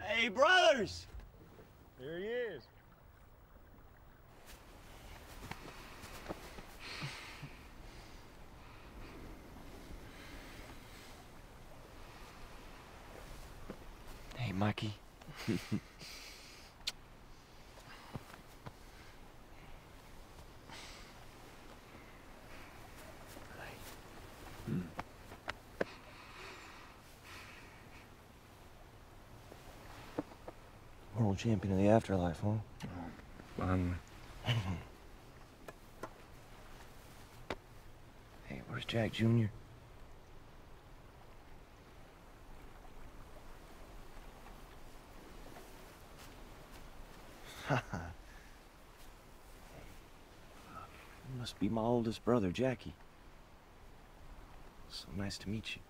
Hey, brothers! There he is. Hey, Mikey. World champion of the afterlife, huh? Finally. Hey, where's Jack Jr.? Ha! Must be my oldest brother, Jackie. So nice to meet you.